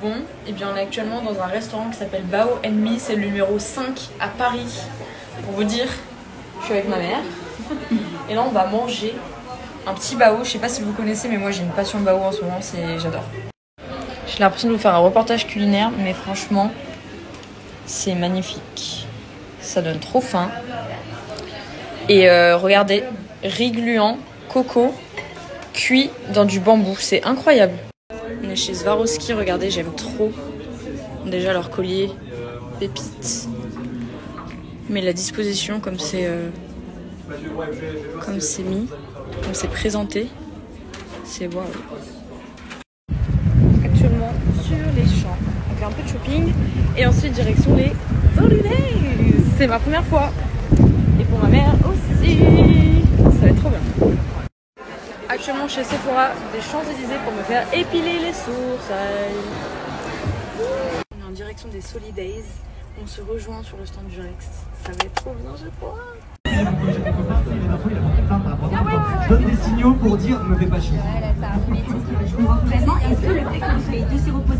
Bon, et bien on est actuellement dans un restaurant qui s'appelle Bao Me, c'est le numéro 5 à Paris. Pour vous dire, je suis avec ma mère. Et là on va manger un petit bao. Je sais pas si vous connaissez, mais moi j'ai une passion bao en ce moment, c'est j'adore. J'ai l'impression de vous faire un reportage culinaire, mais franchement, c'est magnifique. Ça donne trop faim. Et euh, regardez, riz gluant, coco, cuit dans du bambou. C'est incroyable. On est chez Swarovski, regardez, j'aime trop. Déjà leur collier, pépites. Mais la disposition, comme c'est euh, comme c'est mis, comme c'est présenté, c'est waouh. Actuellement sur les champs, on fait un peu de shopping et ensuite direction les Holidays. C'est ma première fois et pour ma mère aussi. Ça va être trop bien. Actuellement chez Sephora des Champs-Élysées pour me faire épiler les sourcils. On est en direction des Solidays. On se rejoint sur le stand du Rex. Ça va être trop bien, je crois. Donne des signaux pour dire ne me fais pas chier. Je. Est-ce que le fait que vous soyez deux séropositifs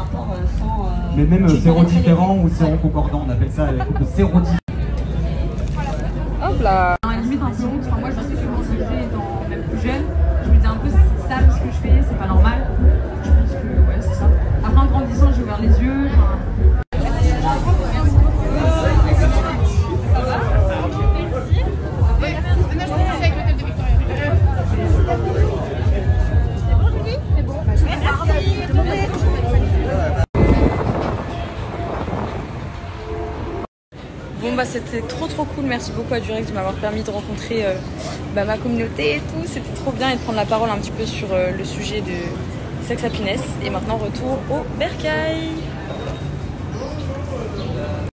rapport euh, sans. euh, Mais même connaîtrais les- différent ou séro concordant, on appelle ça euh, séro Hop là bah c'était trop trop cool, merci beaucoup à Durex de m'avoir permis de rencontrer euh, bah, ma communauté et tout. C'était trop bien et de prendre la parole un petit peu sur euh, le sujet de sex happiness. Et maintenant retour au bercail.